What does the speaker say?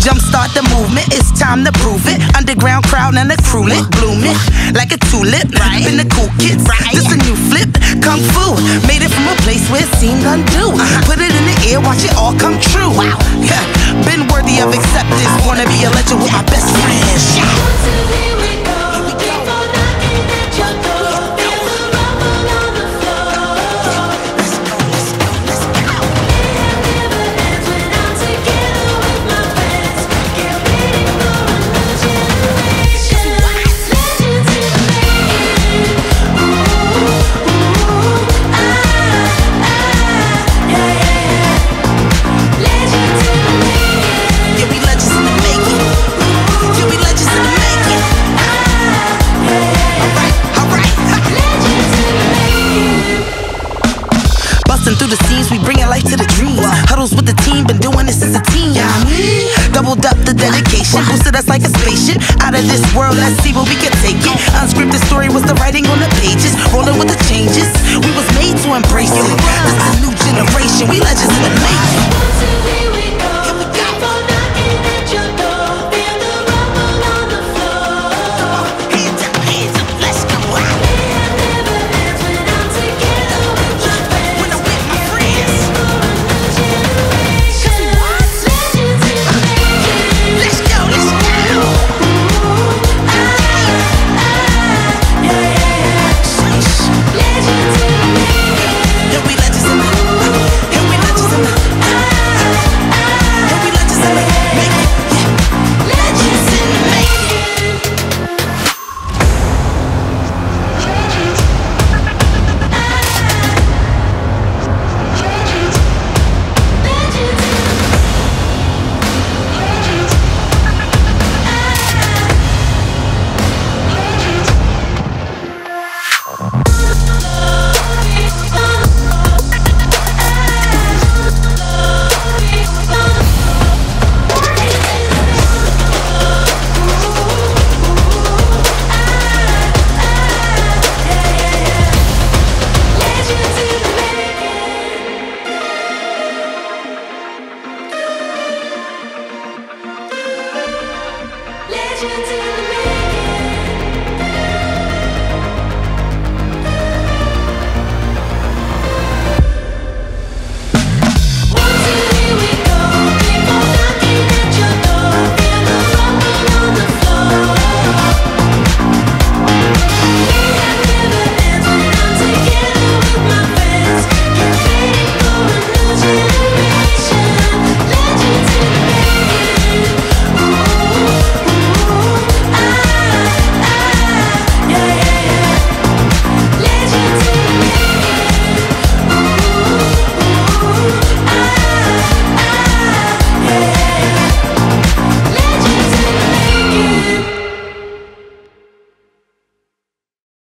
start the movement, it's time to prove it. Underground crowd and the crew lit, blooming like a tulip. Right. Been the cool kids, right. this a new flip. Kung Fu, made it from a place where it seemed undue. Uh-huh. Put it in the air, watch it all come true. Wow. Yeah. Been worthy of acceptance, wanna be a legend with my best friends. Yeah. Through the scenes, we bringing life to the dreams. Huddles with the team, been doing this as a team. Yeah, Doubled up the dedication, boosted us like a spaceship. Out of this world, let's see what we can take it. Unscripted story was the writing on the pages, rolling with the changes. We was made to embrace it. This is a new generation, we legends the making. Legends